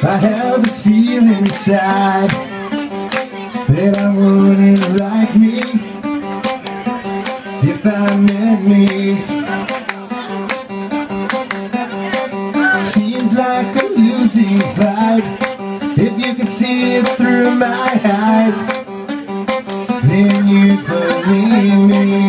I have this feeling inside that I wouldn't like me if I met me. Seems like a losing fight you can see it through my eyes. Then you believe me.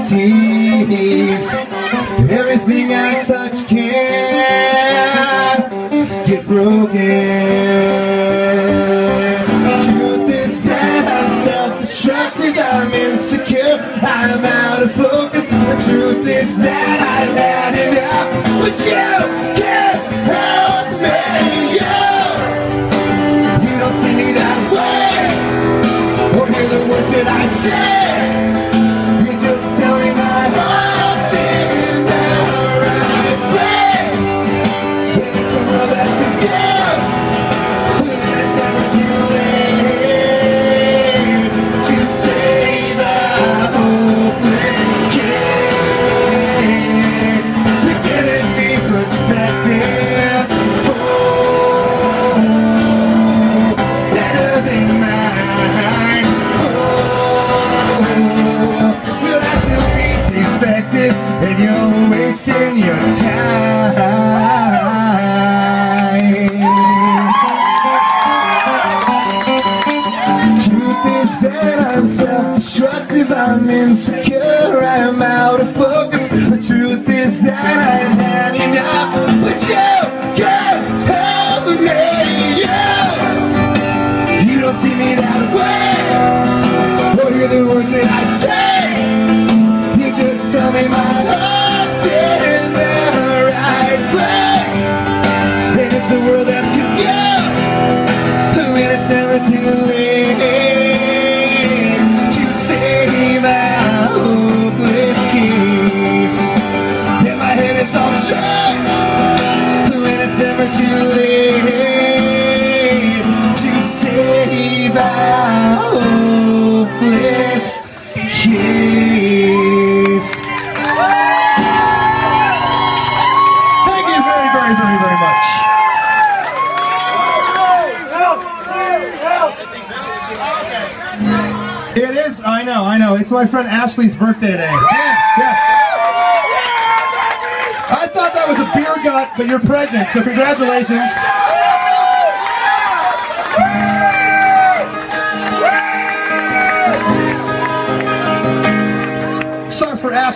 Casualties Everything I touch can get broken. Truth is that I'm self-destructive, I'm insecure, I'm out of focus. The truth is that I had enough, but you can't help me. You, you don't see me that way, or hear the words that I say. That I'm self-destructive, I'm insecure, I'm out of focus. The truth is that I've had enough, but you case. Thank you very, very, very, very much. It is, I know, I know. It's my friend Ashley's birthday today. Yes. I thought that was a beer gut, but you're pregnant, so congratulations.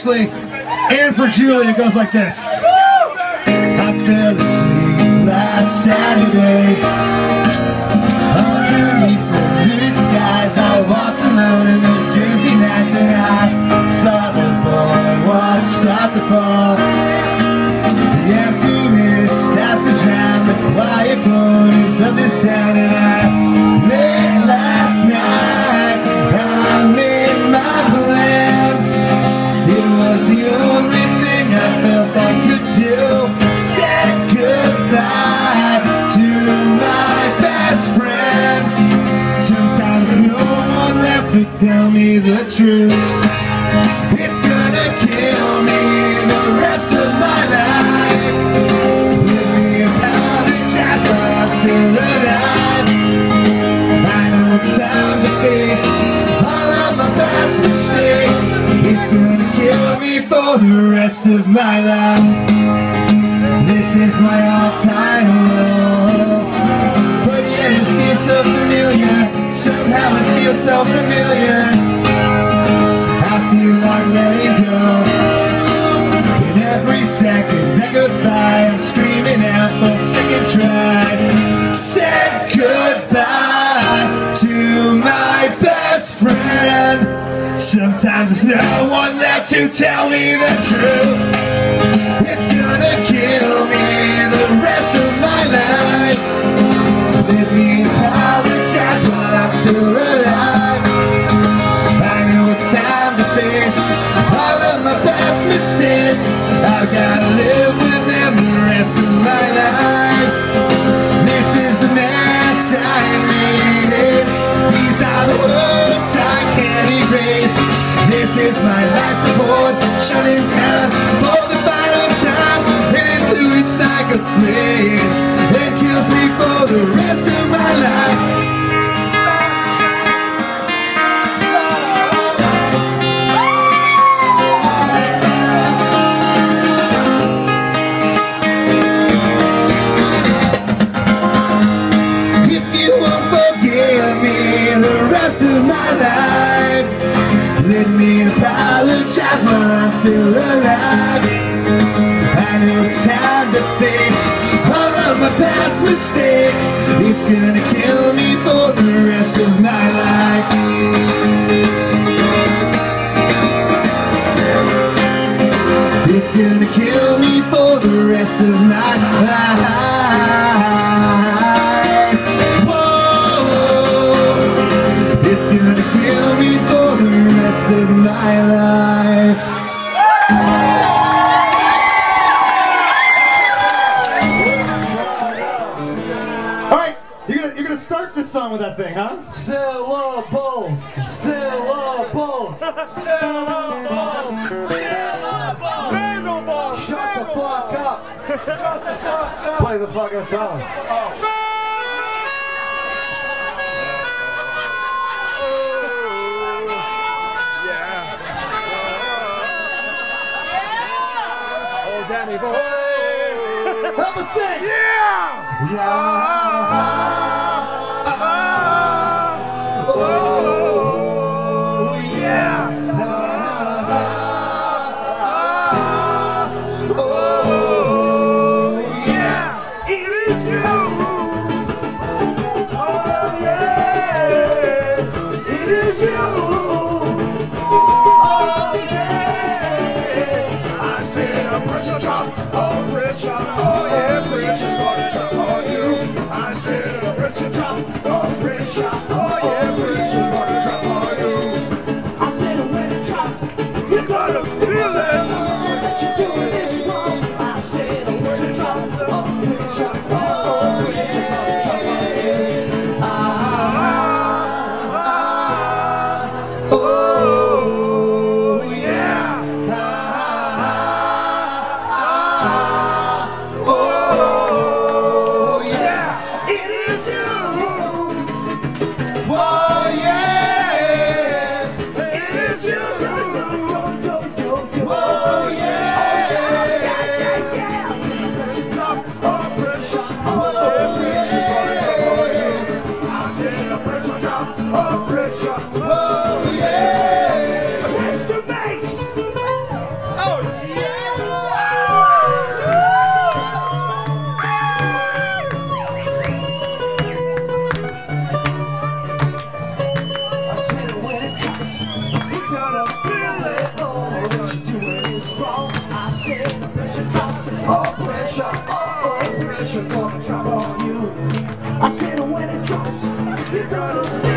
Ashley and for Julie. It goes like this. I fell asleep last Saturday underneath the skies. I walked alone in those Jersey nights and I saw the boardwalk start fall. tell me the truth. It's gonna kill me the rest of my life. Let me apologize but I'm still alive. I know it's time to face all of my past mistakes. It's gonna kill me for the rest of my life. This is my all-time Somehow it feels so familiar. I feel like letting go. In every second that goes by I'm screaming out for a second try. Said goodbye to my best friend. Sometimes there's no one left to tell me the truth. It's gonna kill still alive I know it's time to face all of my past mistakes. I've gotta live with them the rest of gonna kill song with that thing, huh? Syllables! Syllables! Syllables! Syllables! Bagel Shut the fuck up! Shut the fuck up! Play the fucking song. Oh. Danny Boy. Help us sing! Yeah! Yeah! shot. You down on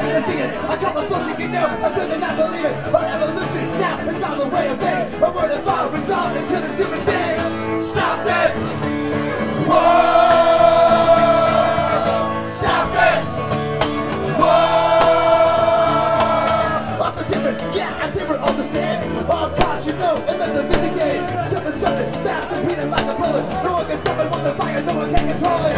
it as see it. I call it bullshit, you know. I still do not believe it. Our evolution now it's gone the way of faith. A word of fire resolved into the stupid thing. Stop this! Whoa! Stop this! Whoa! Also different, yeah, I simmer on the sand. Oh gosh, you know, and then the vision game. Self-destructive, fast and beating like a bullet. No one can stop it with the fire, no one can control it.